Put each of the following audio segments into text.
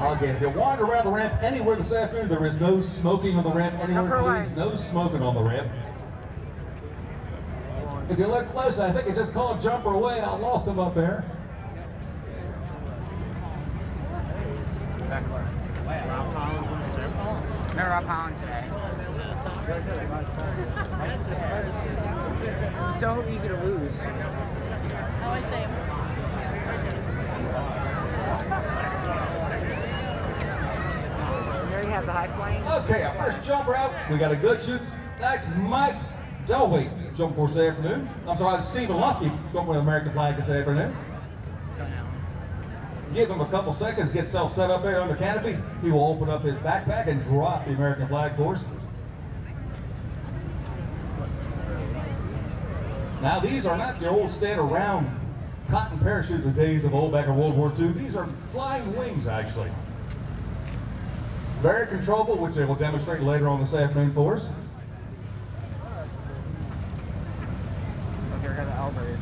Again, if you wander around the ramp anywhere this afternoon, there is no smoking on the ramp anywhere, Jump please. No smoking on the ramp. If you look close, I think it just called jumper away. I lost him up there. No Rob Holland today. So easy to lose. You already have the high flying. Okay, our first jumper out. We got a good chute. That's Mike Delway jumping for us this afternoon. I'm sorry, Stephen Luffy jumping with American flag this afternoon. Give him a couple seconds, get self set up there the canopy. He will open up his backpack and drop the American flag for us. Now these are not the old standard round cotton parachutes of days of old back in World War II. These are flying wings actually. Very controllable, which they will demonstrate later on this afternoon for us. Okay, we got the Albert.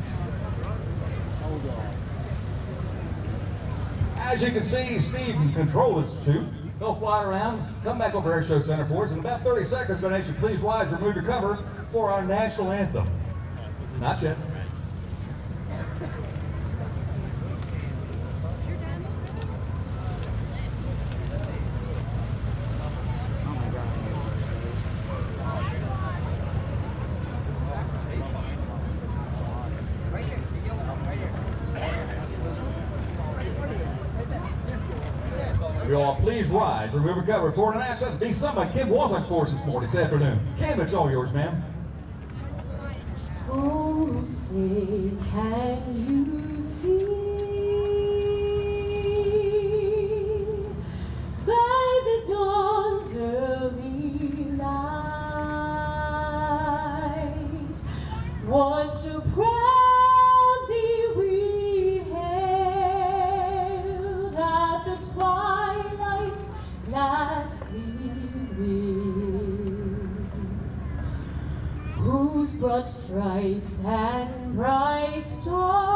As you can see, Steve can control this chute. He'll fly around, come back over Air Show Center for us. In about 30 seconds, Donation, please rise, remove your cover for our national anthem. Not yet. All please rise, remove your cover for an national anthem. Be somebody. Kim was on course this morning, this afternoon. Kim, it's all yours, ma'am. Oh, say, can you broad stripes and bright stars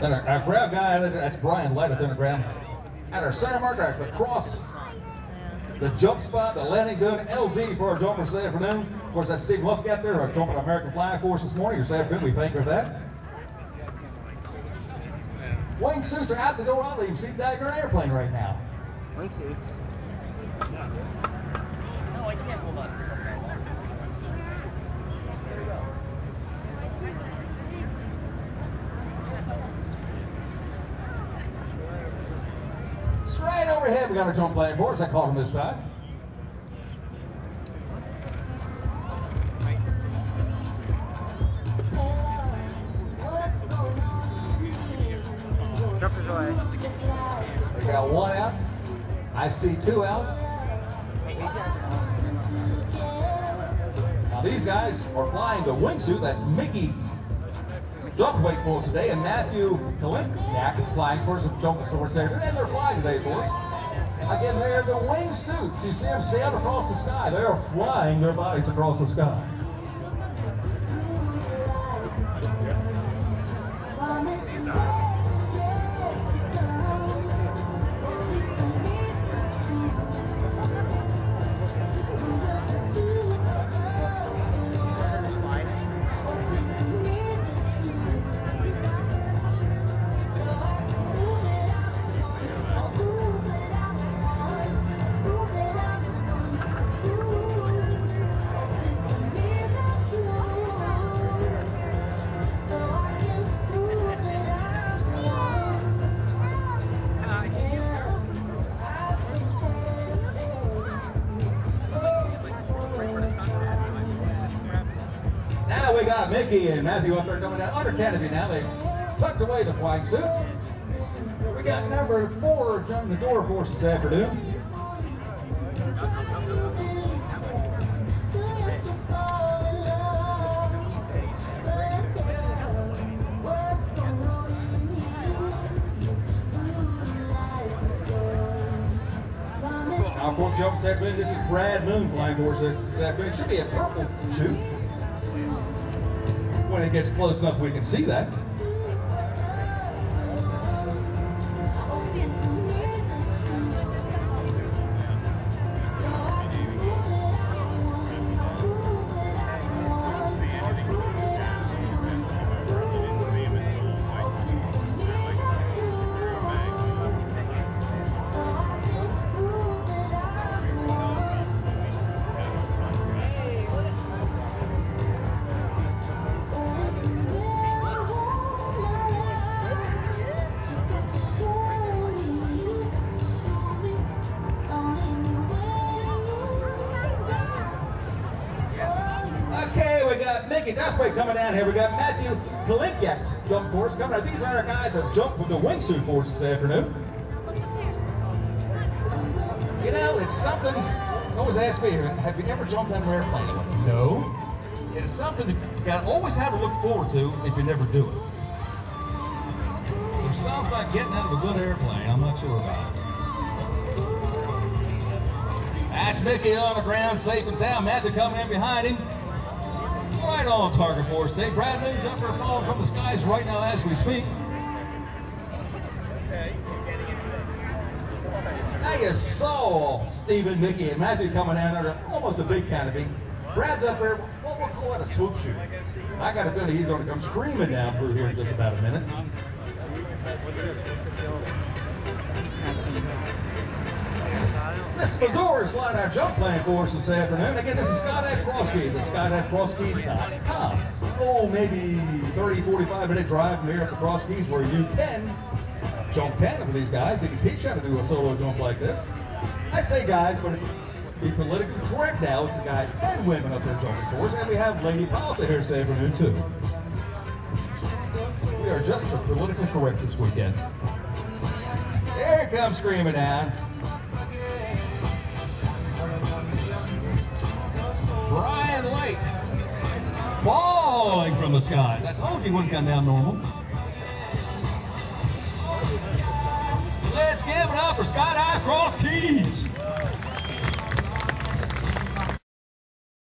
Then our, our grab guy, that's Brian Light at the ground. At our center marker, at the cross, the jump spot, the landing zone, LZ for our jumpers this afternoon. Of course, that's Steve Lufgate there, our jumping American flag for us this morning, or this afternoon. We thank you for that. Wing suits are out the door. I don't even see you're an airplane right now. Wingsuits. Overhead, we got our jump plane for us. I called him this time. We got one out. I see two out. Now these guys are flying the wingsuit. That's Mickey Duckwaite for us today, and Matthew Kalimniak flying for us Source there. And they're flying today for us. Again, they're the wingsuits. You see them sail across the sky. They are flying their bodies across the sky. Got Mickey and Matthew up there coming down under canopy now. They tucked away the flying suits. We got number four jumping the door for us this afternoon. Now, of course, jump this afternoon. This is Brad Moon flying us this afternoon. It should be a purple chute. When it gets close enough, we can see that. We got coming down here. We got Matthew Kalinkiak jump force coming out. These are our guys that jumped with the wingsuit force this afternoon. You know, it's something. Always ask me, have you ever jumped out of an airplane? Went, no. It's something you gotta always have to look forward to if you never do it. There's something about getting out of a good airplane. I'm not sure about it. That's Mickey on the ground, safe and sound. Matthew coming in behind him. Right on target for us today. Brad Moon jumper falling from the skies right now as we speak. Now you saw Stephen, Mickey, and Matthew coming down under almost a big canopy. Brad's up there, what we'll call it a swoop chute. I got a feeling he's going to come screaming down through here in just about a minute. Mr. Mazur is flying our jump plane for us this afternoon. Again, this is Scott at Cross Keys at scott@crosskeys.com. Oh, maybe 30, 45 minute drive from here up to Cross Keys where you can jump tandem with these guys. They can teach you how to do a solo jump like this. I say guys, but it's be politically correct now. It's the guys and women up there jumping us. And we have Lady Policy here this afternoon too. We are just so politically correct this weekend. Here it comes screaming down. Falling from the skies. I told you he wouldn't come down normal. Let's give it up for High Cross Keys.